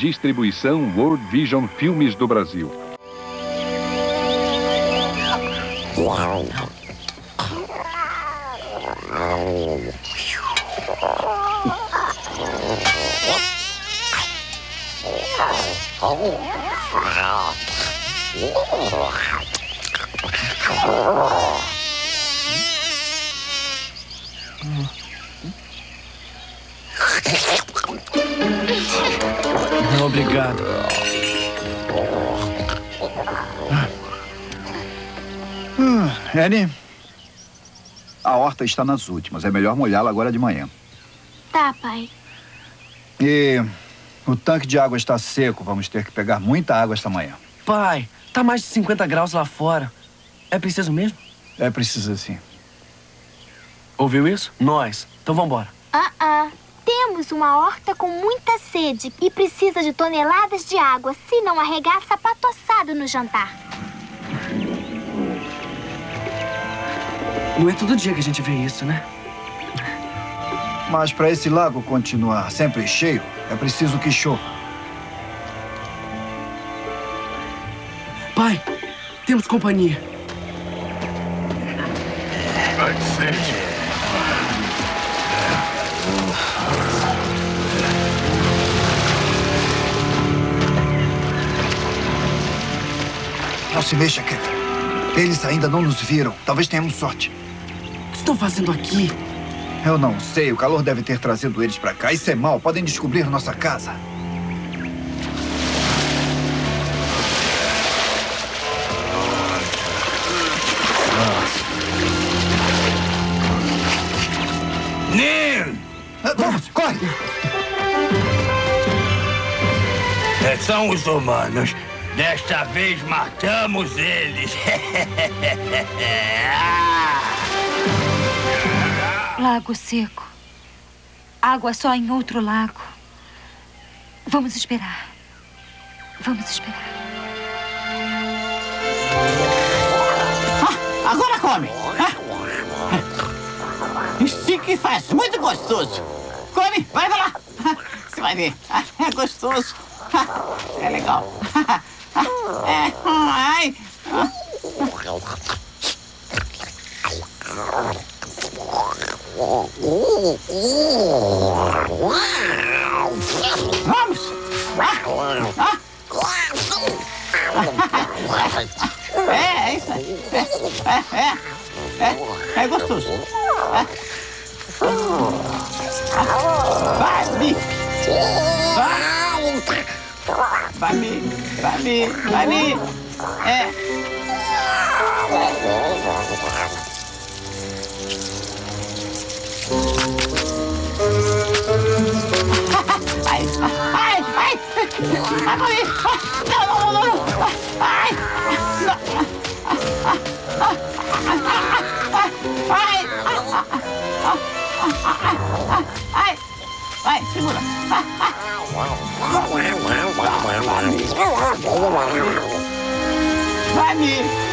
Distribuição World Vision Filmes do Brasil. Obrigado. Annie, a horta está nas últimas. É melhor molhá-la agora de manhã. Tá, pai. E o tanque de água está seco. Vamos ter que pegar muita água esta manhã. Pai, tá mais de 50 graus lá fora. É preciso mesmo? É preciso sim. Ouviu isso? Nós. Então vambora. Ah, ah. Temos uma horta com muita sede e precisa de toneladas de água, se não arregaça assado no jantar. Não é todo dia que a gente vê isso, né? Mas para esse lago continuar sempre cheio, é preciso que chova. Pai, temos companhia. Não se mexa, Kevin. Eles ainda não nos viram. Talvez tenhamos sorte. O que estão fazendo aqui? Eu não sei. O calor deve ter trazido eles para cá. Isso é mal. Podem descobrir nossa casa. Neil! Vamos, corre! É, São os humanos. Desta vez matamos eles. Lago seco. Água só em outro lago. Vamos esperar. Vamos esperar. Ah, agora come. Ah. Estique e faz. Muito gostoso. Come, vai lá. Você vai ver. Ah, É gostoso. Ah, É legal. Ai. Vamos. É, é isso aí. É, é, é, é, gostoso. É. Vai. Vai, Mi. Vai, Mi. Vai, Mi. É. Ai, ai, ai. Ai, morri. Não, não, não, não. Ai. Ai. Ai. Vai, segura. Vai, Mi.